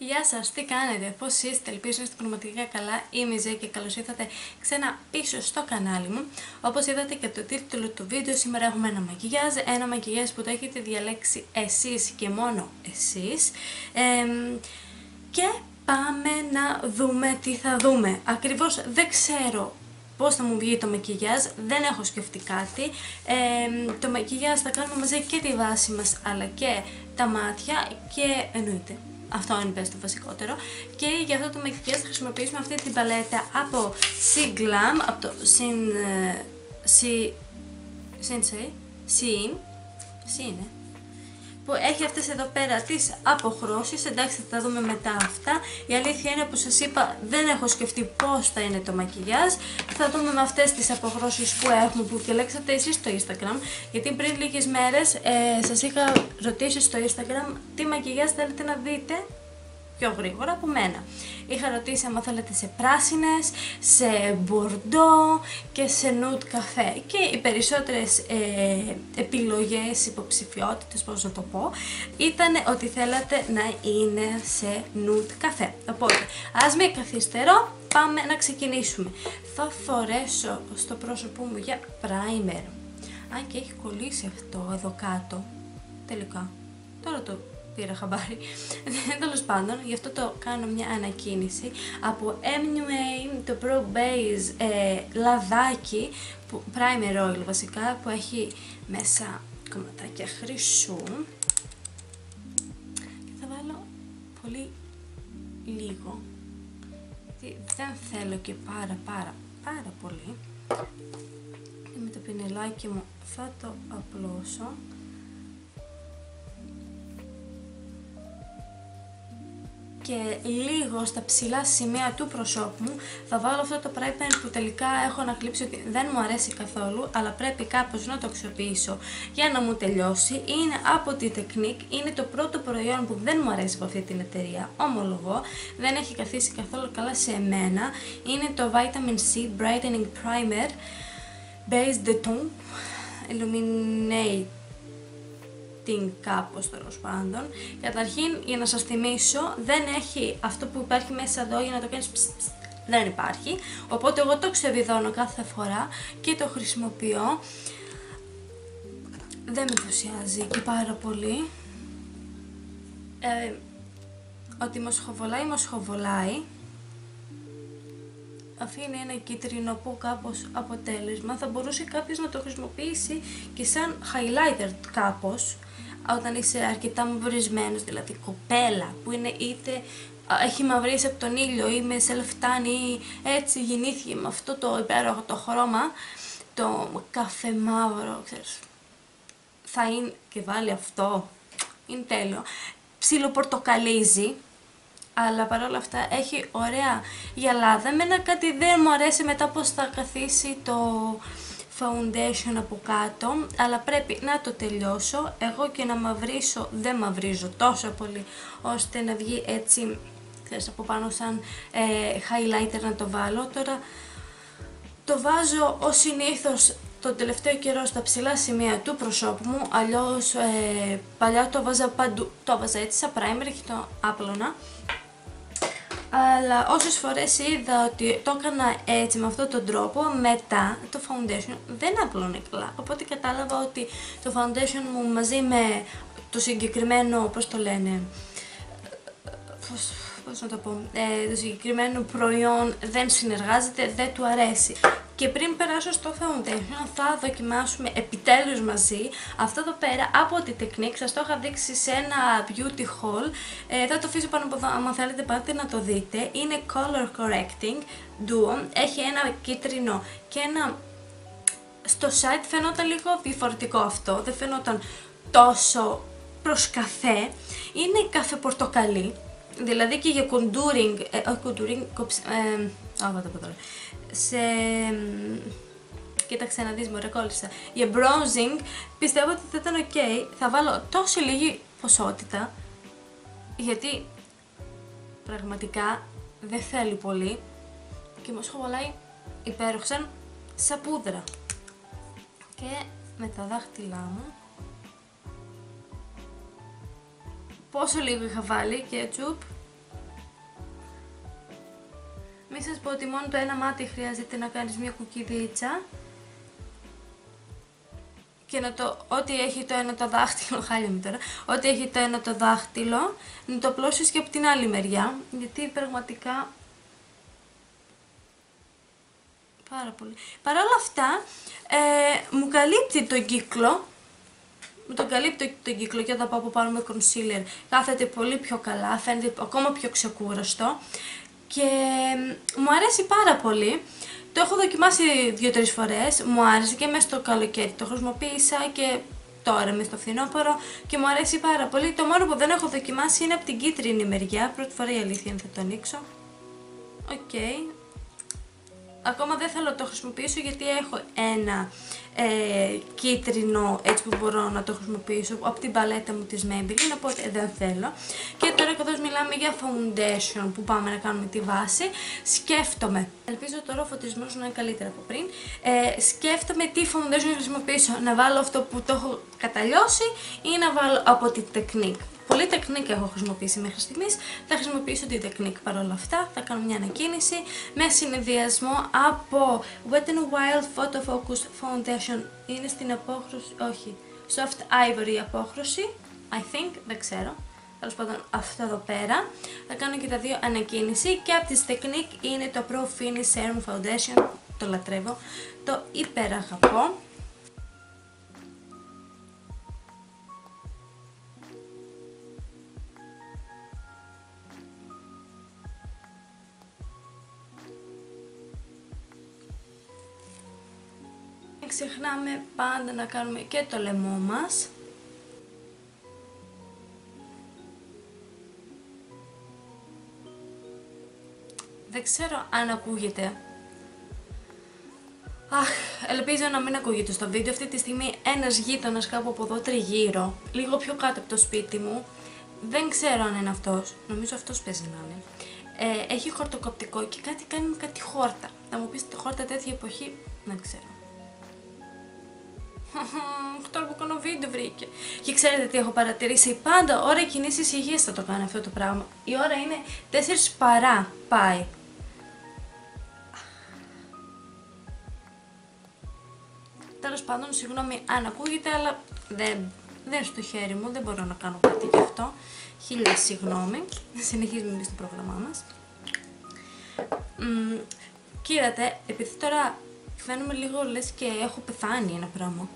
Γεια σας, τι κάνετε, πώς είστε, ελπίζω είστε πραγματικά καλά, είμαι η Ζέ και καλώς ήρθατε ξανά πίσω στο κανάλι μου. Όπως είδατε και το τίτλο του βίντεο, σήμερα έχουμε ένα μακιγιάζ, ένα μακιγιάζ που το έχετε διαλέξει εσείς και μόνο εσείς. και πάμε να δούμε τι θα δούμε. Ακριβώς δεν ξέρω πώς θα μου βγει το μακιγιάζ, δεν έχω σκεφτεί κάτι. το μακιγιάζ θα κάνουμε μαζί και τη βάση μας αλλά και τα μάτια και εννοείται αυτό είναι πες το βασικότερο. Και για αυτό το μακιγιάζ θα χρησιμοποιήσουμε αυτή την παλέτα από C Glam, από το Sin... C... Sensei, Sin, Sin, που έχει αυτές εδώ πέρα τις αποχρώσεις, εντάξει θα τα δούμε μετά αυτά. Η αλήθεια είναι που σας είπα δεν έχω σκεφτεί πώς θα είναι το μακιγιάζ. Θα δούμε με αυτές τις αποχρώσεις που έχουμε που διαλέξατε εσείς στο Instagram. Γιατί πριν λίγες μέρες ε, σας είχα ρωτήσει στο Instagram τι μακιγιάζ θέλετε να δείτε; Πιο γρήγορα από μένα. Είχα ρωτήσει αν θέλετε σε πράσινες, σε μπορντό και σε νούτ καφέ και οι περισσότερες ε, επιλογές, υποψηφιότητες, πώς να το πω, ήταν ότι θέλατε να είναι σε νούτ καφέ. Οπότε, ας μην καθυστερώ, πάμε να ξεκινήσουμε. Θα φορέσω στο πρόσωπό μου για primer. Αν και έχει κολλήσει αυτό εδώ κάτω, τελικά, τώρα το πήρα χαμπάρι. Τέλος πάντων, γι' αυτό το κάνω μια ανακοίνηση από MUA, το Pro Base ε, λαδάκι, που, primer oil βασικά, που έχει μέσα κομματάκια χρυσού. Και θα βάλω πολύ λίγο, γιατί δεν θέλω και πάρα πάρα πάρα πολύ. Και με το πινελάκι μου θα το απλώσω. Και λίγο στα ψηλά σημεία του προσώπου μου θα βάλω αυτό το primer που τελικά έχω ανακλείψει ότι δεν μου αρέσει καθόλου αλλά πρέπει κάπως να το αξιοποιήσω για να μου τελειώσει. Είναι από τη Technique, είναι το πρώτο προϊόν που δεν μου αρέσει από αυτή την εταιρεία, ομολογώ, δεν έχει καθίσει καθόλου καλά σε εμένα. Είναι το Vitamin C Brightening Primer Base de Ton Illuminate την κάπως τέλος πάντων. Καταρχήν, για να σας θυμίσω, δεν έχει αυτό που υπάρχει μέσα εδώ για να το κάνεις δεν υπάρχει. Οπότε εγώ το ξεβιδώνω κάθε φορά και το χρησιμοποιώ. Δεν με ενθουσιάζει και πάρα πολύ. Ε, ότι μοσχοβολάει, μοσχοβολάει. Αφήνει ένα κίτρινο που κάπως αποτέλεσμα. Θα μπορούσε κάποιος να το χρησιμοποιήσει και σαν highlighter κάπως όταν είσαι αρκετά μαυρισμένος, δηλαδή κοπέλα που είναι είτε έχει μαυρίσει από τον ήλιο ή με σελφτάν ή έτσι γεννήθηκε με αυτό το υπέροχο το χρώμα, το καφέ μαύρο, ξέρεις. Θα είναι και βάλει αυτό, είναι τέλειο. Ψήλο πορτοκαλίζει, αλλά παρόλα αυτά έχει ωραία γυαλάδα. Εμένα κάτι δεν μου αρέσει μετά πως θα καθίσει το foundation από κάτω, αλλά πρέπει να το τελειώσω. Εγώ και να μαυρίσω, δεν μαυρίζω τόσο πολύ, ώστε να βγει έτσι, ξέρεις, από πάνω σαν ε, highlighter να το βάλω. Τώρα το βάζω ως συνήθως το τελευταίο καιρό στα ψηλά σημεία του προσώπου μου, αλλιώς ε, παλιά το βάζα παντού, το βάζα έτσι σαν primer και το άπλωνα αλλά όσες φορές είδα ότι το έκανα έτσι με αυτόν τον τρόπο, μετά το foundation δεν απλώνει καλά. Οπότε κατάλαβα ότι το foundation μου μαζί με το συγκεκριμένο, πώς το λένε, πώς, πώς να το πω, ε, το συγκεκριμένο προϊόν δεν συνεργάζεται, δεν του αρέσει. Και πριν περάσω στο foundation θα δοκιμάσουμε επιτέλους μαζί αυτό εδώ πέρα από τη Technique, σας το είχα δείξει σε ένα beauty haul, ε, θα το αφήσω πάνω από εδώ άμα θέλετε πάτε να το δείτε, είναι color correcting duo, έχει ένα κίτρινο και ένα στο site φαινόταν λίγο διαφορετικό αυτό, δεν φαινόταν τόσο προς καφέ, είναι καφέ πορτοκαλί, δηλαδή και για contouring, ε, όχι contouring, ε, ε, σε... Κοίταξε να δεις μωρέ κόλλησα. Για bronzing πιστεύω ότι θα ήταν ok. Θα βάλω τόσο λίγη ποσότητα γιατί πραγματικά δεν θέλει πολύ και μου σχοβολάει υπέροχα σαν πούδρα. Και με τα δάχτυλά μου πόσο λίγο είχα βάλει κέτσουπ. Μην σας πω ότι μόνο το ένα μάτι χρειάζεται να κάνεις μια κουκιδίτσα και να το, ό,τι έχει το ένα το δάχτυλο, χάλια μου τώρα, ό,τι έχει το ένα το δάχτυλο, να το πλώσεις και από την άλλη μεριά, γιατί πραγματικά πάρα πολύ. Παρ' όλα αυτά, ε, μου καλύπτει τον κύκλο, μου τον καλύπτει τον κύκλο και όταν πάω από πάνω με concealer κάθεται πολύ πιο καλά, φαίνεται ακόμα πιο ξεκούραστο και μου αρέσει πάρα πολύ. Το έχω δοκιμάσει δύο-τρεις φορές, μου άρεσε και μέσα στο καλοκαίρι το χρησιμοποίησα και τώρα μες στο φθινόπωρο και μου αρέσει πάρα πολύ. Το μόνο που δεν έχω δοκιμάσει είναι από την κίτρινη μεριά, πρώτη φορά η αλήθεια είναι θα το ανοίξω. Οκ, ακόμα δεν θέλω να το χρησιμοποιήσω γιατί έχω ένα ε, κίτρινο έτσι που μπορώ να το χρησιμοποιήσω από την παλέτα μου της Maybelline οπότε δεν θέλω. Και τώρα καθώς μιλάμε για foundation που πάμε να κάνουμε τη βάση. Σκέφτομαι. Ελπίζω τώρα ο φωτισμός να είναι καλύτερα από πριν. Ε, σκέφτομαι τι foundation να χρησιμοποιήσω. Να βάλω αυτό που το έχω καταλιώσει ή να βάλω από τη Technic Πολύ Technic έχω χρησιμοποιήσει μέχρι στιγμής, θα χρησιμοποιήσω την τεχνίκ παρόλα αυτά, θα κάνω μια ανακοίνηση με συνδυασμό από Wet n Wild Photo Focus Foundation, είναι στην απόχρωση, όχι, Soft Ivory απόχρωση, I think, δεν ξέρω, τέλος πάντων αυτό εδώ πέρα, θα κάνω και τα δύο ανακοίνηση και από τις Technique είναι το Pro Finish Serum Foundation, το λατρεύω, το υπεραγαπώ. Ξεχνάμε πάντα να κάνουμε και το λαιμό μας. Δεν ξέρω αν ακούγεται. Αχ, ελπίζω να μην ακούγεται στο βίντεο. Αυτή τη στιγμή ένας γείτονας κάπου από εδώ τριγύρω, λίγο πιο κάτω από το σπίτι μου. Δεν ξέρω αν είναι αυτός. Νομίζω αυτός παίζει να είναι. Ε, έχει χορτοκοπτικό και κάτι κάνει με κάτι χόρτα. Θα μου πεις χόρτα τέτοια εποχή, δεν ξέρω. Τώρα που κάνω βίντεο βρήκε. Και ξέρετε τι έχω παρατηρήσει; Πάντα ώρα κινήσεις υγείας θα το κάνει αυτό το πράγμα. Η ώρα είναι 4 παρά πάει. Τέλος πάντων, συγγνώμη αν ακούγεται, αλλά δεν, δεν στο χέρι μου, δεν μπορώ να κάνω κάτι γι' αυτό. Χίλια συγγνώμη. Συνεχίζουμε στο πρόγραμμά μας. Κοίτατε, επειδή τώρα φαίνομαι λίγο λες και έχω πεθάνει ένα πράγμα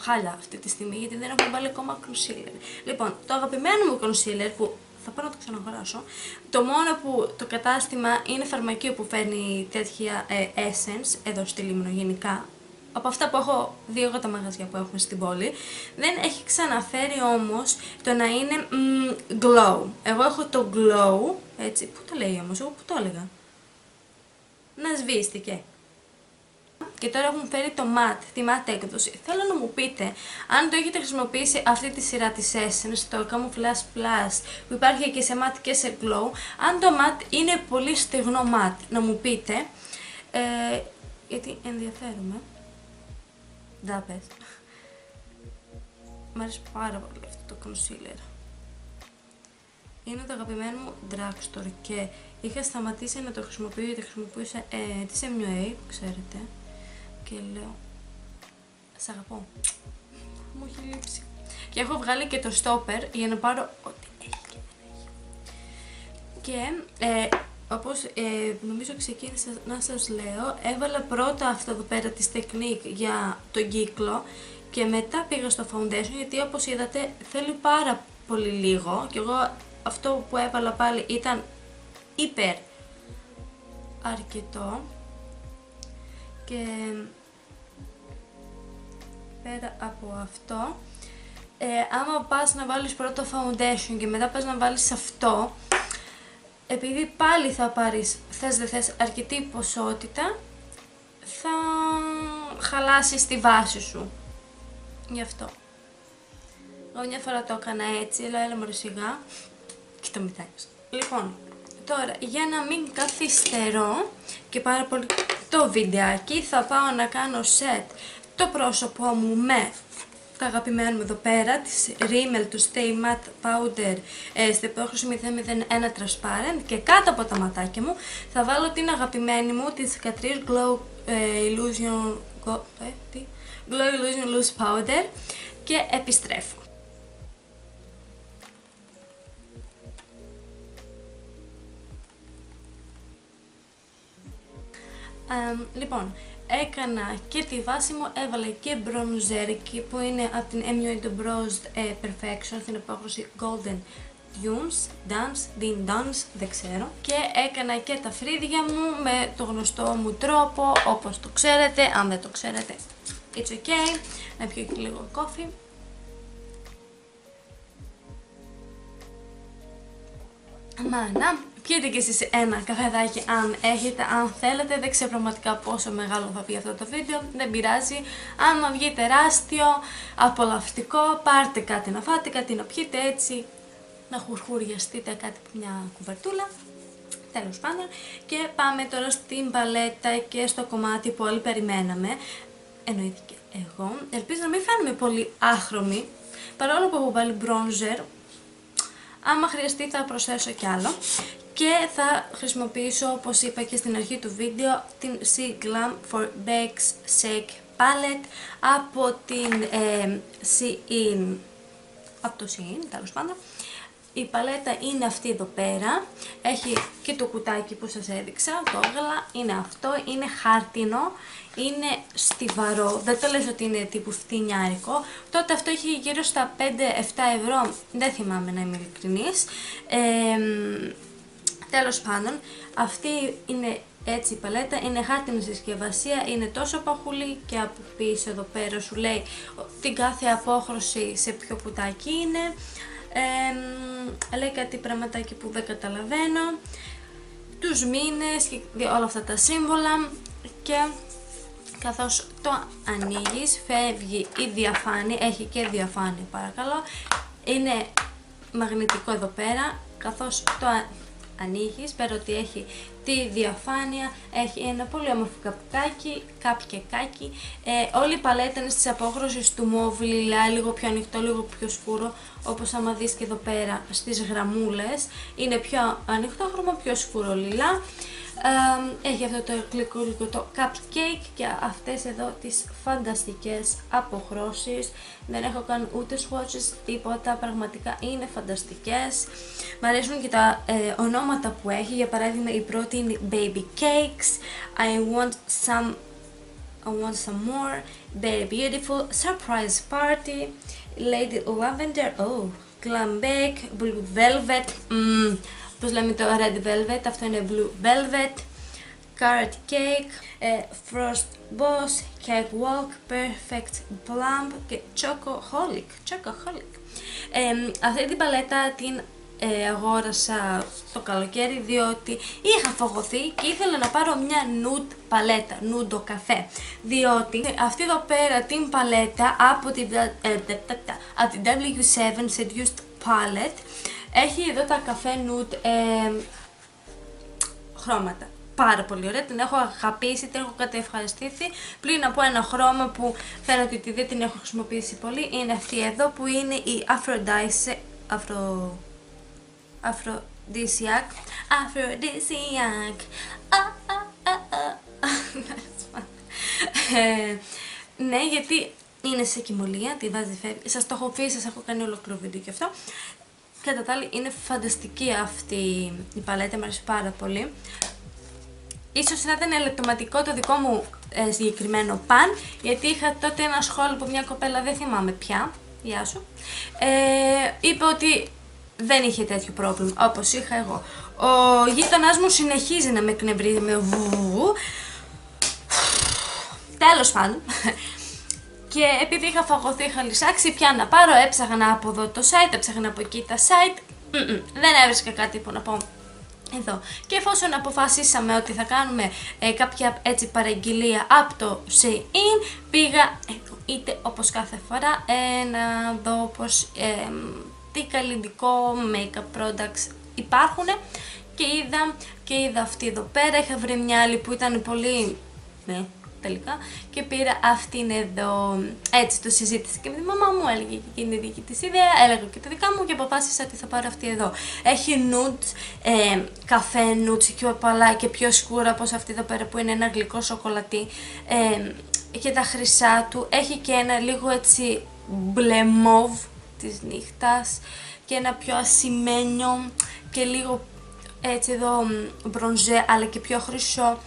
χάλια αυτή τη στιγμή γιατί δεν έχω βάλει ακόμα concealer. Λοιπόν, το αγαπημένο μου concealer που θα πάω να το ξαναγοράσω, το μόνο που το κατάστημα είναι φαρμακείο που φέρνει τέτοια ε, essence εδώ στη Λίμνο γενικά, από αυτά που έχω δει εγώ τα μαγαζιά που έχουμε στην πόλη, δεν έχει ξαναφέρει όμως το να είναι glow. Εγώ έχω το glow, έτσι, πού το λέει όμως, εγώ πού το έλεγα. Να σβήστηκε και τώρα έχουν φέρει το matte, τη matte έκδοση. Θέλω να μου πείτε αν το έχετε χρησιμοποιήσει αυτή τη σειρά της Essence, το Camouflage Plus, που υπάρχει και σε matte και σε glow, αν το matte είναι πολύ στεγνό matte, να μου πείτε, ε, γιατί ενδιαφέρομαι. Δα πες. Μ' αρέσει πάρα πολύ αυτό το concealer. Είναι το αγαπημένο μου drugstore και είχα σταματήσει να το χρησιμοποιώ γιατί χρησιμοποιούσα ε, της MUA, ξέρετε και λέω Σ' αγαπώ. Μου έχει λείψει. Και έχω βγάλει και το stopper για να πάρω ό,τι έχει και δεν έχει. Και ε, όπως ε, νομίζω ξεκίνησα να σας λέω, έβαλα πρώτα αυτό εδώ πέρα της Technique για τον κύκλο και μετά πήγα στο foundation γιατί όπως είδατε θέλει πάρα πολύ λίγο και εγώ αυτό που έβαλα πάλι ήταν υπερ αρκετό και πέρα από αυτό, ε, άμα πας να βάλεις πρώτο foundation και μετά πας να βάλεις αυτό, επειδή πάλι θα πάρεις, θες δεν θες, αρκετή ποσότητα, θα χαλάσεις τη βάση σου. Γι' αυτό. Εγώ μια φορά το έκανα έτσι, αλλά έλα μωρέ σιγά και το μητάκι Λοιπόν, τώρα για να μην καθυστερώ και πάρα πολύ το βιντεάκι θα πάω να κάνω set το πρόσωπό μου με το αγαπημένο μου εδώ πέρα, της Rimmel του Stay Matte Powder ε, στην υπόχρωση 001 Transparent και κάτω από τα ματάκια μου θα βάλω την αγαπημένη μου της Catrice Glow ε, Illusion, ε, τι; Glow Illusion Loose Powder και επιστρέφω. λοιπόν, έκανα και τη βάση μου, έβαλε και μπρονζέρικι που είναι από την MUA The Bronzed ε, Perfection στην επόχρωση Golden Dunes, Dance, Din Dance, δεν ξέρω. Και έκανα και τα φρύδια μου με το γνωστό μου τρόπο, όπως το ξέρετε, αν δεν το ξέρετε, it's okay. Να πιω και λίγο κόφι. Μάνα, πιείτε και εσείς ένα καφεδάκι αν έχετε, αν θέλετε, δεν ξέρω πραγματικά πόσο μεγάλο θα πει αυτό το βίντεο, δεν πειράζει. Αν βγει τεράστιο, απολαυστικό, πάρτε κάτι να φάτε, κάτι να πιείτε έτσι, να χουρχουριαστείτε κάτι από μια κουβερτούλα. Τέλος πάντων και πάμε τώρα στην παλέτα και στο κομμάτι που όλοι περιμέναμε, εννοείται και εγώ. Ελπίζω να μην φάνουμε πολύ άχρωμη, παρόλο που έχω βάλει bronzer, άμα χρειαστεί θα προσθέσω κι άλλο και θα χρησιμοποιήσω όπως είπα και στην αρχή του βίντεο την C Glam for Bakes Shake Palette από την ε, Shein. Από το Shein τέλος πάντων. Η παλέτα είναι αυτή εδώ πέρα, έχει και το κουτάκι που σας έδειξα, το έγλα, είναι αυτό, είναι χάρτινο, είναι στιβαρό, δεν το λες ότι είναι τύπου φτηνιάρικο, τότε αυτό έχει γύρω στα 5-7 ευρώ, δεν θυμάμαι να είμαι ειλικρινής. Ε, τέλος πάντων, αυτή είναι έτσι η παλέτα, είναι χάρτινη συσκευασία, είναι τόσο παχουλή και από πίσω εδώ πέρα σου λέει την κάθε απόχρωση σε ποιο κουτάκι είναι. Ε, λέει κάτι πραγματάκι που δεν καταλαβαίνω, τους μήνες και όλα αυτά τα σύμβολα και καθώς το ανοίγεις φεύγει η διαφάνεια, έχει και διαφάνεια παρακαλώ, είναι μαγνητικό εδώ πέρα καθώς το ανοίγεις, πέρα ότι έχει τη διαφάνεια, έχει ένα πολύ όμορφο καπκάκι, καπκεκάκι. Ε, όλη η παλέτα είναι στις απόχρωσες του μόβ, λιλά, λίγο πιο ανοιχτό, λίγο πιο σκούρο, όπως άμα δεις και εδώ πέρα στις γραμμούλες. Είναι πιο ανοιχτό χρώμα, πιο σκούρο λιλά έχει αυτό το γλυκούλικο το cupcake και αυτές εδώ τις φανταστικές αποχρώσεις. Δεν έχω κάνει ούτε swatches, τίποτα, πραγματικά είναι φανταστικές. Μ' αρέσουν και τα ε, ονόματα που έχει, για παράδειγμα η πρώτη είναι Baby Cakes, I want some, I want some more, Very Beautiful, Surprise Party, Lady Lavender, oh, Glam Bake, Blue Velvet, mm, Πώς λέμε το Red Velvet, αυτό είναι Blue Velvet, Carrot Cake, ε, Frost Boss, Cake Walk, Perfect Plump και Chocoholic. Chocoholic. Ε, αυτή την παλέτα την ε, αγόρασα το καλοκαίρι διότι είχα φαγωθεί και ήθελα να πάρω μια nude παλέτα, nude καφέ διότι αυτή εδώ πέρα την παλέτα από την, ε, από την W7 Seduced Palette έχει εδώ τα καφέ nude ε, χρώματα. Πάρα πολύ ωραία, την έχω αγαπήσει, την έχω κατευχαριστήσει. Πλην από ένα χρώμα που φαίνεται ότι δεν την έχω χρησιμοποιήσει πολύ, είναι αυτή εδώ που είναι η Aphrodite, Αφρο... Aphrodisiac. Aphrodisiac. ε, ναι, γιατί είναι σε κοιμωλία, τη βάζει φεύγει. Σας το έχω πει, σας έχω κάνει ολοκληρό βίντεο και αυτό. Κατά τα άλλα είναι φανταστική αυτή η παλέτα, μου αρέσει πάρα πολύ. Ίσως θα ήταν ελαττωματικό το δικό μου ε, συγκεκριμένο παν, γιατί είχα τότε ένα σχόλιο από μια κοπέλα, δεν θυμάμαι πια, γεια σου, ε, είπε ότι δεν είχε τέτοιο πρόβλημα όπως είχα εγώ. Ο γείτονάς μου συνεχίζει να με εκνευρίζει με βουβου. Τέλος πάντων, και επειδή είχα φαγωθεί, είχα λυσάξει, πια να πάρω, έψαχνα από εδώ το site, έψαχνα από εκεί τα site, δεν έβρισκα κάτι που να πω εδώ. Και εφόσον αποφασίσαμε ότι θα κάνουμε ε, κάποια έτσι παραγγελία από το Shein, πήγα είτε όπως κάθε φορά ε, να δω πως ε, τι καλλιντικό make-up products υπάρχουν και είδα, και είδα αυτή εδώ πέρα, είχα βρει μια άλλη που ήταν πολύ ναι, τελικά και πήρα αυτήν εδώ, έτσι το συζήτησα και με τη μαμά μου, έλεγε και εκείνη η δική της ιδέα, έλεγα και τα δικά μου και αποφάσισα ότι θα πάρω αυτή εδώ. Έχει νούτς, ε, καφέ νούτς και πολλά και πιο σκούρα όπως αυτή εδώ πέρα που είναι ένα γλυκό σοκολατί. Ε, και τα χρυσά του, έχει και ένα λίγο έτσι μπλε μοβ της νύχτας και ένα πιο ασημένιο και λίγο έτσι εδώ μπρονζέ αλλά και πιο χρυσό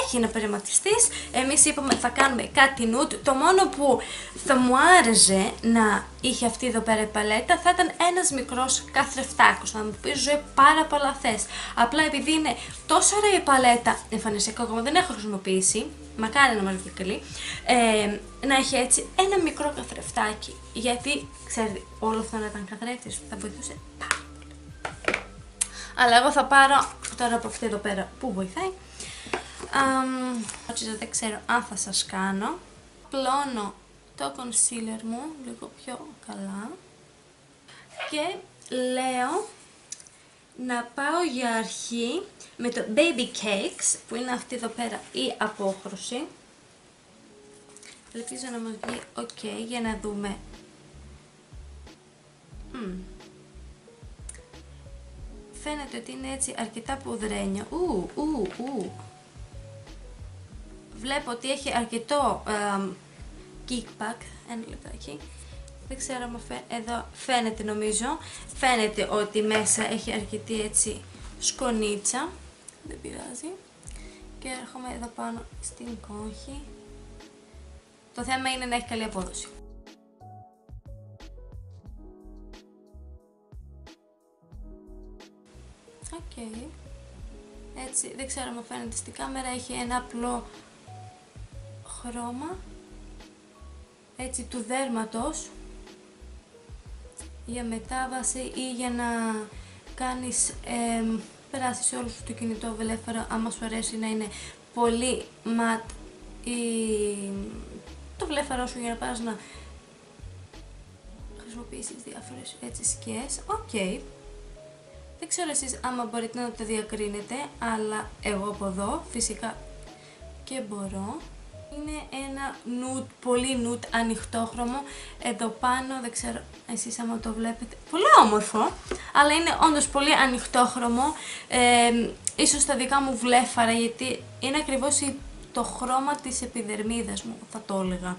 έχει να περιματιστεί. Εμείς είπαμε θα κάνουμε κάτι νούτ. Το μόνο που θα μου άρεσε να είχε αυτή εδώ πέρα η παλέτα θα ήταν ένας μικρός καθρεφτάκος. Να μου πεις ζωή πάρα πολλά θες. Απλά επειδή είναι τόσο ωραία η παλέτα, εμφανισιακό ακόμα δεν έχω χρησιμοποιήσει, μακάρι να μας βγει καλή, ε, να έχει έτσι ένα μικρό καθρεφτάκι. Γιατί ξέρετε, όλο αυτό να ήταν καθρέφτη θα βοηθούσε πάρα πολύ. Αλλά εγώ θα πάρω τώρα από αυτή εδώ πέρα που βοηθάει Um, δεν ξέρω αν θα σας κάνω. Πλώνω το concealer μου λίγο πιο καλά και λέω να πάω για αρχή με το Baby Cakes που είναι αυτή εδώ πέρα η απόχρωση. Ελπίζω να μας βγει ok για να δούμε. Φαίνεται ότι είναι έτσι αρκετά πουδρένιο. Ου, ου, ου βλέπω ότι έχει αρκετό ε, kickback, ένα λεπτάκι, δεν ξέρω αν εδώ φαίνεται νομίζω, φαίνεται ότι μέσα έχει αρκετή έτσι σκονίτσα, δεν πειράζει. Και έρχομαι εδώ πάνω στην κόχη. Το θέμα είναι να έχει καλή απόδοση. Οκ. Έτσι, δεν ξέρω αν φαίνεται στην κάμερα, έχει ένα απλό χρώμα έτσι του δέρματος για μετάβαση ή για να κάνεις ε, περάσεις σε όλο σου το κινητό βλέφαρο άμα σου αρέσει να είναι πολύ ματ ή το βλέφαρό σου για να πάρεις να χρησιμοποιήσεις διάφορες έτσι σκιές. Οκ. Δεν ξέρω εσείς άμα μπορείτε να το διακρίνετε, αλλά εγώ από εδώ φυσικά και μπορώ. Είναι ένα nude, πολύ nude ανοιχτόχρωμο. Εδώ πάνω, δεν ξέρω εσείς άμα το βλέπετε, πολύ όμορφο, αλλά είναι όντως πολύ ανοιχτόχρωμο. Ε, ίσως τα δικά μου βλέφαρα, γιατί είναι ακριβώς το χρώμα της επιδερμίδας μου, θα το έλεγα.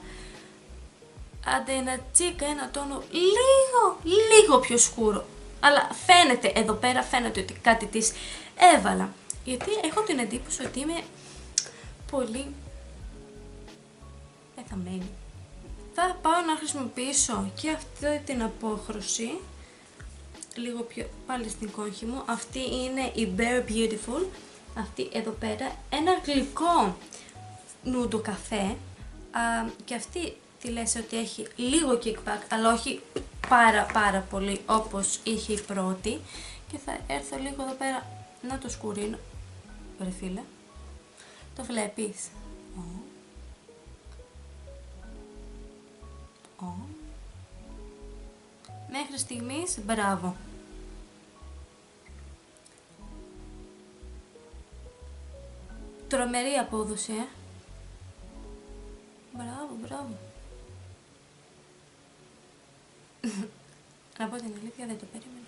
Άντε ένα τσίκα, ένα τόνο λίγο, λίγο πιο σκούρο. Αλλά φαίνεται εδώ πέρα, φαίνεται ότι κάτι της έβαλα. Γιατί έχω την εντύπωση ότι είμαι πολύ θα πάω να χρησιμοποιήσω και αυτή την απόχρωση, λίγο πιο πάλι στην κόχη μου. Αυτή είναι η Bare Beautiful, αυτή εδώ πέρα. Ένα γλυκό νούντο καφέ α, και αυτή τη λες ότι έχει λίγο kickback, αλλά όχι πάρα πάρα πολύ όπως είχε η πρώτη. Και θα έρθω λίγο εδώ πέρα να το σκουρίνω. Ρε φίλε, το βλέπεις. Μέχρι στιγμής, μπράβο. Τρομερή απόδοση, ε. Μπράβο, μπράβο. Να πω την αλήθεια, δεν το περίμενα.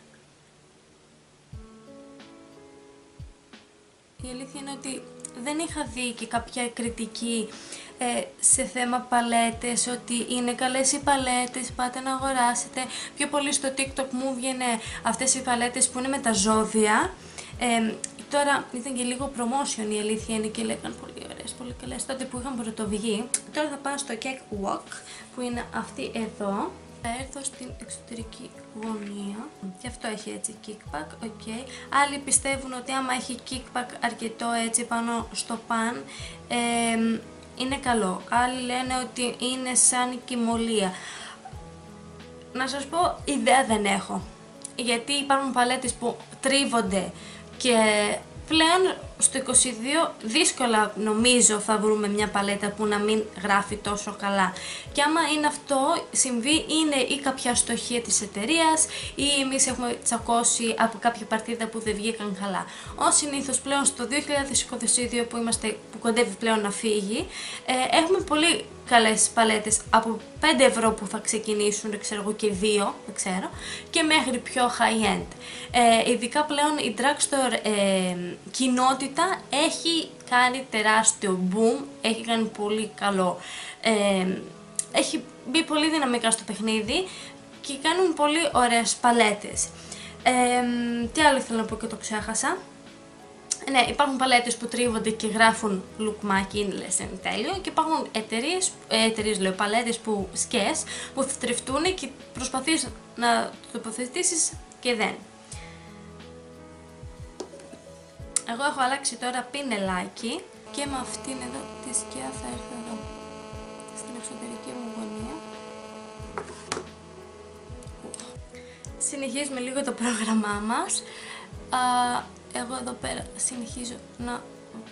Η αλήθεια είναι ότι δεν είχα δει και κάποια κριτική ε, σε θέμα παλέτες, ότι είναι καλές οι παλέτες, πάτε να αγοράσετε. Πιο πολύ στο TikTok μου βγαίνε αυτές οι παλέτες που είναι με τα ζώδια. Ε, τώρα ήταν και λίγο promotion η αλήθεια είναι και λέγαν πολύ ωραίες, πολύ καλές τότε που είχαν πρωτοβγεί. Τώρα θα πάω στο Cake Walk που είναι αυτή εδώ. Θα έρθω στην εξωτερική γωνία και αυτό έχει έτσι kickback, ok. Άλλοι πιστεύουν ότι άμα έχει kickback αρκετό έτσι πάνω στο pan, ε, είναι καλό. Άλλοι λένε ότι είναι σαν κοιμωλία. Να σας πω, ιδέα δεν έχω. Γιατί υπάρχουν παλέτες που τρίβονται και πλέον στο 22 δύσκολα νομίζω θα βρούμε μια παλέτα που να μην γράφει τόσο καλά. Και άμα είναι αυτό, συμβεί είναι ή κάποια στοχεία της εταιρείας ή εμείς έχουμε τσακώσει από κάποια παρτίδα που δεν βγήκαν καλά. Ω συνήθως πλέον στο 2022 που, είμαστε, που κοντεύει πλέον να φύγει, ε, έχουμε πολύ καλές παλέτες από 5 ευρώ που θα ξεκινήσουν, ξέρω εγώ και 2, δεν ξέρω, και μέχρι πιο high-end. Ε, ειδικά πλέον η drugstore ε, κοινότητα έχει κάνει τεράστιο boom, έχει κάνει πολύ καλό, ε, έχει μπει πολύ δυναμικά στο παιχνίδι και κάνουν πολύ ωραίες παλέτες. Ε, τι άλλο ήθελα να πω και το ξέχασα. Ναι, υπάρχουν παλέτες που τρίβονται και γράφουν λουκμάκι, είναι λε είναι τέλειο. Και υπάρχουν εταιρείες, ε, εταιρείες λέω, παλέτες που σκες που θα τριφτούν και προσπαθείς να το τοποθετήσεις και δεν. Εγώ έχω αλλάξει τώρα πινελάκι και με αυτήν εδώ τη σκιά θα έρθω εδώ στην εξωτερική μου γωνία. Συνεχίζουμε λίγο το πρόγραμμά μας. Εγώ εδώ πέρα συνεχίζω να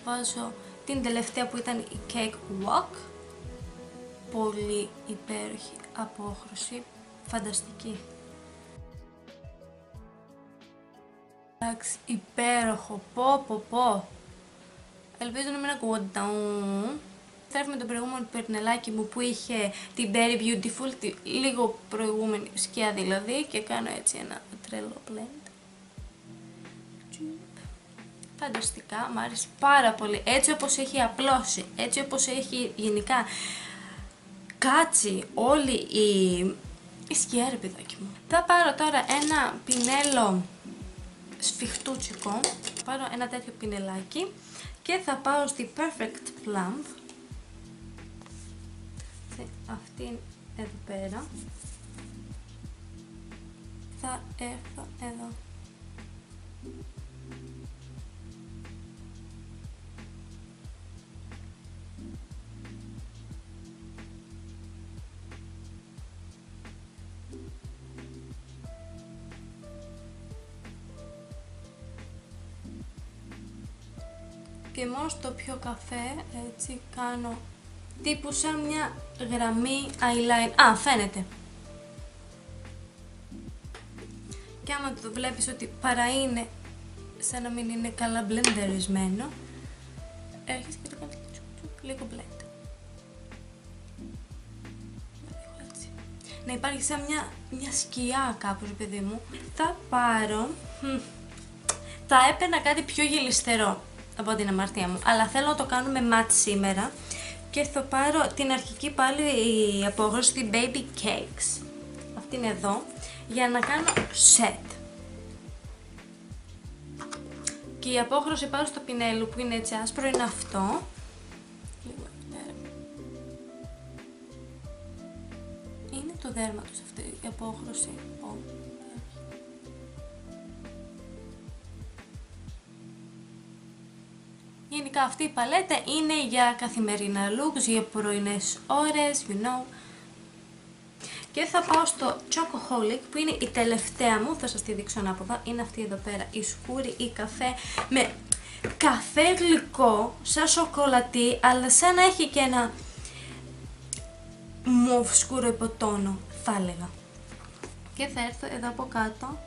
βάζω την τελευταία που ήταν η Cake Walk. Πολύ υπέροχη απόχρωση. Φανταστική εντάξει υπέροχο πω πω πω ελπίζω να μην ακούγονται θα έρθουμε το προηγούμενο περνελάκι μου που είχε την Berry Beautiful, λίγο προηγούμενη σκιά δηλαδή και κάνω έτσι ένα τρελό blend φανταστικά, μου άρεσε πάρα πολύ. Έτσι όπως έχει απλώσει, έτσι όπως έχει γενικά κάτσει όλη η, η σκιά ρε παιδάκι μου. Θα πάρω τώρα ένα πινέλο σφιχτούτσικο, θα πάρω ένα τέτοιο πινελάκι και θα πάω στη Perfect Plump. Αυτή εδώ πέρα. Θα έρθω εδώ. Και μόνο στο πιο καφέ έτσι κάνω τύπου σαν μια γραμμή eyeliner. Α, φαίνεται. Και άμα το βλέπεις ότι παρά είναι σαν να μην είναι καλά μπλεντερισμένο, έρχεσαι και το κάνεις λίγο blend. Να υπάρχει σαν μια, μια σκιά κάπως, παιδί μου. Θα πάρω... Θα έπαιρνα κάτι πιο γελιστερό από την αμαρτία μου. Αλλά θέλω να το κάνουμε ματ σήμερα και θα πάρω την αρχική πάλι απόχρωση, την Baby Cakes. Αυτή είναι εδώ, για να κάνω set. Και η απόχρωση πάνω στο πινέλου που είναι έτσι άσπρο είναι αυτό. Είναι το δέρμα τους αυτή η απόχρωση. Γενικά αυτή η παλέτα είναι για καθημερινά looks, για πρωινές ώρες, you know. Και θα πάω στο Chocoholic που είναι η τελευταία μου, θα σας τη δείξω ανάποδα, είναι αυτή εδώ πέρα, η σκούρη ή καφέ με καφέ γλυκό, σαν σοκολατή, αλλά σαν να έχει και ένα μοβ σκούρο υποτόνο, θα έλεγα. Και θα έρθω εδώ από κάτω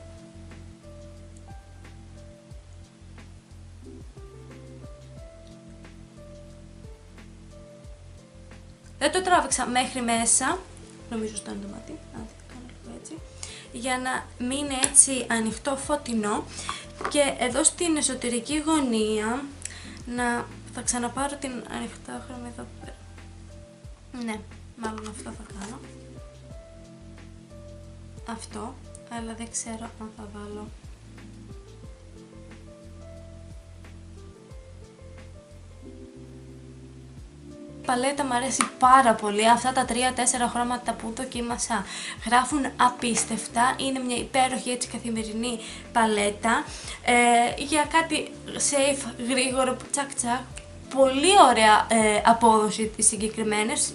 Δεν το τράβηξα μέχρι μέσα, νομίζω στο είναι το μάτι, κάνω λίγο έτσι, για να μείνει έτσι ανοιχτό φωτεινό και εδώ στην εσωτερική γωνία να θα ξαναπάρω την ανοιχτά χρώμη εδώ πέρα. Ναι, μάλλον αυτό θα κάνω. Αυτό, αλλά δεν ξέρω αν θα βάλω παλέτα μου αρέσει πάρα πολύ. Αυτά τα 3-4 χρώματα που δοκίμασα γράφουν απίστευτα. Είναι μια υπέροχη έτσι καθημερινή παλέτα. Ε, για κάτι safe, γρήγορο, τσακ τσακ. Πολύ ωραία ε, απόδοση τις συγκεκριμένες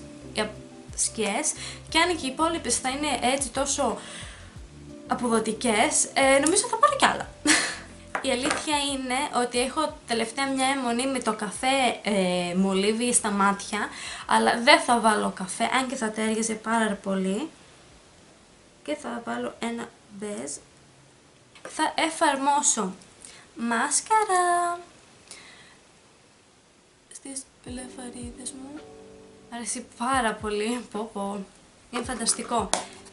σκιές και αν και οι υπόλοιπες θα είναι έτσι τόσο αποδοτικές, ε, νομίζω θα πάρω κι άλλα. Η αλήθεια είναι ότι έχω τελευταία μια αιμονή με το καφέ ε, μολύβι στα μάτια, αλλά δεν θα βάλω καφέ, αν και θα τέριαζε πάρα πολύ. Και θα βάλω ένα μπέζ. Θα εφαρμόσω μάσκαρα στις πλεφαρίδες μου. Αρέσει πάρα πολύ. Πω πω. Είναι φανταστικό.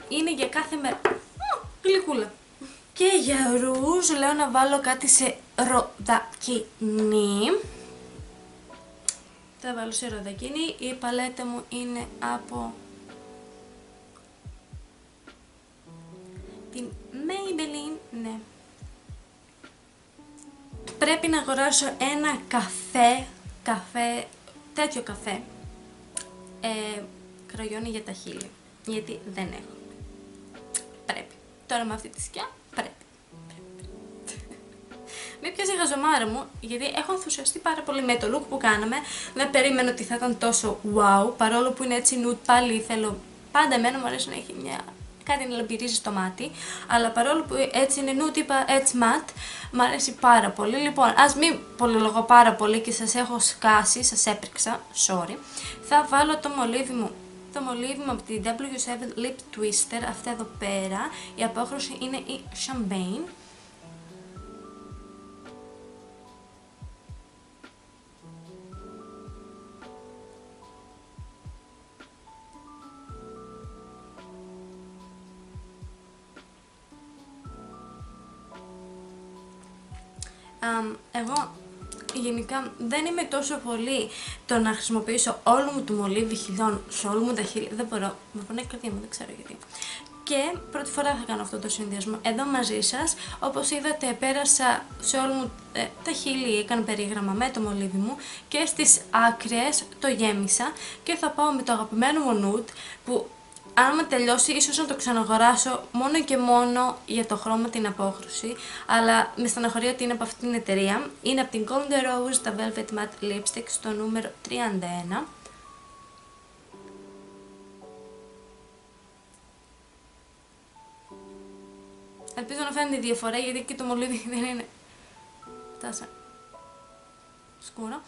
Είναι για κάθε μέρα. Γλυκούλα. Και για ρούζ λέω να βάλω κάτι σε ροδακινή. Θα βάλω σε ροδακινή. Η παλέτα μου είναι από την Maybelline. Ναι. Πρέπει να αγοράσω ένα καφέ, καφέ, τέτοιο καφέ, ε, κραγιόνι για τα χείλη, γιατί δεν έχω. Πρέπει. Τώρα με αυτή τη σκιά πρέπει. Με πιάζει η γαζομάρα μου, γιατί έχω ενθουσιαστεί πάρα πολύ με το look που κάναμε. Δεν περίμενα ότι θα ήταν τόσο wow, παρόλο που είναι έτσι nude, πάλι θέλω. Πάντα εμένα μου αρέσει να έχει μια κάτι να λαμπυρίζει στο μάτι, αλλά παρόλο που έτσι είναι nude, είπα έτσι mat, μου αρέσει πάρα πολύ. Λοιπόν, ας μην πολυλογώ πάρα πολύ και σας έχω σκάσει, σας έπριξα, sorry, θα βάλω το μολύβι μου το μολύβι μου από την W7 Lip Twister, αυτή εδώ πέρα, η απόχρωση είναι η Champagne. Εγώ γενικά δεν είμαι τόσο πολύ το να χρησιμοποιήσω όλο μου το μολύβι χιλιών σε όλο μου τα χείλη. Δεν μπορώ, με πονάει η καρδιά μου, δεν ξέρω γιατί. Και πρώτη φορά θα κάνω αυτό το συνδυασμό εδώ μαζί σας. Όπως είδατε πέρασα σε όλο μου ε, τα χείλη, έκανα περίγραμμα με το μολύβι μου και στις άκρες το γέμισα και θα πάω με το αγαπημένο μου nude που αν με τελειώσει ίσως να το ξαναγοράσω μόνο και μόνο για το χρώμα την απόχρωση αλλά με στεναχωρεί ότι είναι από αυτή την εταιρεία. Είναι από την Comme Rose τα Velvet Matte Lipstick στο νούμερο 31 Ελπίζω να φαίνεται η διαφορά γιατί και το μολύβι δεν είναι τάσα σκούρα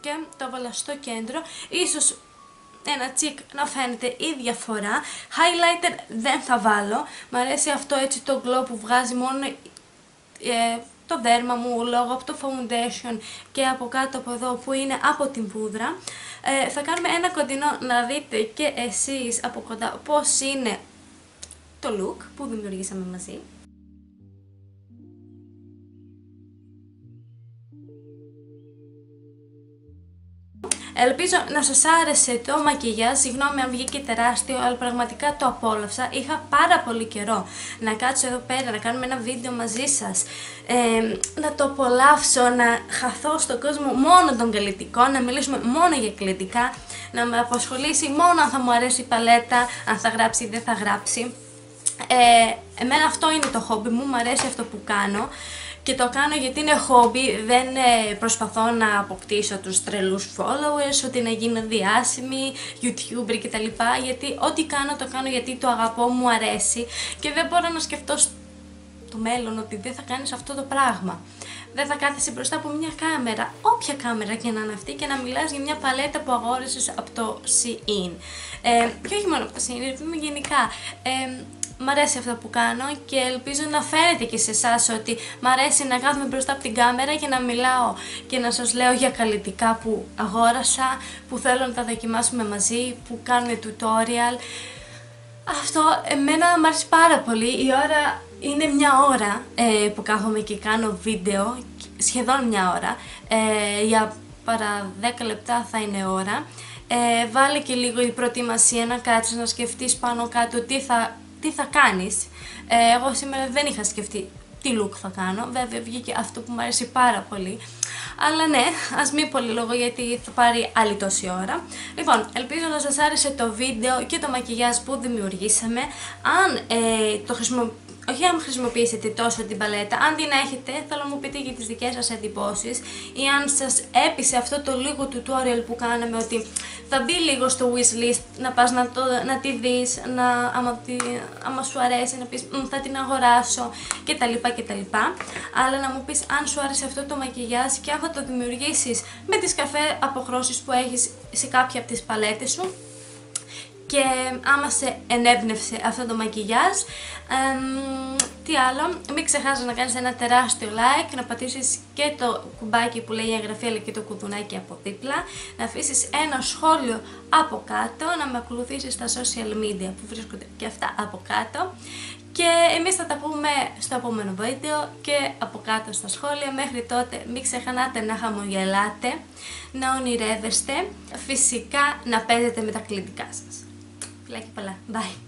και το έβαλα στο κέντρο. Ίσως ένα τσικ να φαίνεται η διαφορά. Highlighter δεν θα βάλω. Μ' αρέσει αυτό έτσι το glow που βγάζει μόνο ε, το δέρμα μου λόγω από το foundation και από κάτω από εδώ που είναι από την πούδρα. Ε, θα κάνουμε ένα κοντινό να δείτε και εσείς από κοντά πώς είναι το look που δημιουργήσαμε μαζί. Ελπίζω να σας άρεσε το μακιγιά, συγγνώμη αν βγήκε τεράστιο, αλλά πραγματικά το απόλαυσα. Είχα πάρα πολύ καιρό να κάτσω εδώ πέρα, να κάνουμε ένα βίντεο μαζί σας, ε, να το απολαύσω, να χαθώ στον κόσμο μόνο των καλλιτικών, να μιλήσουμε μόνο για καλλιτικά, να με απασχολήσει μόνο αν θα μου αρέσει η παλέτα, αν θα γράψει ή δεν θα γράψει. Ε, εμένα αυτό είναι το χόμπι μου, μου αρέσει αυτό που κάνω και το κάνω γιατί είναι χόμπι, δεν ε, προσπαθώ να αποκτήσω τους τρελούς followers, ότι να γίνω διάσημη, youtuber κτλ. Γιατί ό,τι κάνω το κάνω γιατί το αγαπώ, μου αρέσει και δεν μπορώ να σκεφτώ στο μέλλον ότι δεν θα κάνεις αυτό το πράγμα. Δεν θα κάθεσαι μπροστά από μια κάμερα, όποια κάμερα και να είναι αυτή και να μιλάς για μια παλέτα που αγόρασες από το Shein. Ε, και όχι μόνο από το Shein, γενικά. Ε, μ' αρέσει αυτό που κάνω και ελπίζω να φαίνεται και σε εσάς ότι μ' αρέσει να κάθομαι μπροστά από την κάμερα και να μιλάω και να σας λέω για καλλιτικά που αγόρασα, που θέλω να τα δοκιμάσουμε μαζί, που κάνουμε tutorial. Αυτό εμένα μ' αρέσει πάρα πολύ. Η ώρα είναι μια ώρα ε, που κάθομαι και κάνω βίντεο, σχεδόν μια ώρα. Ε, για παρά 10 λεπτά θα είναι ώρα. Ε, βάλε και λίγο η προετοιμασία να κάτσεις να σκεφτείς πάνω κάτω τι θα τι θα κάνεις. Ε, εγώ σήμερα δεν είχα σκεφτεί τι look θα κάνω, βέβαια βγήκε αυτό που μου αρέσει πάρα πολύ. Αλλά ναι, ας μην πολύ λόγο γιατί θα πάρει άλλη τόση ώρα. Λοιπόν, ελπίζω να σας άρεσε το βίντεο και το μακιγιάζ που δημιουργήσαμε. Αν ε, το χρησιμο... όχι αν χρησιμοποιήσετε τόσο την παλέτα, αν την έχετε θέλω να μου πείτε για τις δικές σας εντυπώσεις ή αν σας έπεισε αυτό το λίγο tutorial που κάναμε ότι θα μπει λίγο στο wishlist να πας να, το, να τη δεις, να, άμα, τη, άμα σου αρέσει να πεις θα την αγοράσω κτλ. κτλ. Αλλά να μου πεις αν σου άρεσε αυτό το μακιγιάζ και αν θα το δημιουργήσεις με τις καφέ αποχρώσεις που έχεις σε κάποια από τις παλέτες σου και άμα σε ενέπνευσε αυτό το μακιγιάζ τι άλλο, μην ξεχάσεις να κάνεις ένα τεράστιο like, να πατήσεις και το κουμπάκι που λέει εγγραφή αλλά και το κουδουνάκι από δίπλα, να αφήσεις ένα σχόλιο από κάτω, να με ακολουθήσεις στα social media που βρίσκονται και αυτά από κάτω και εμείς θα τα πούμε στο επόμενο βίντεο και από κάτω στα σχόλια. Μέχρι τότε μην ξεχνάτε να χαμογελάτε, να ονειρεύεστε, φυσικά να παίζετε με τα κλειδικά σας. like pala. Bye.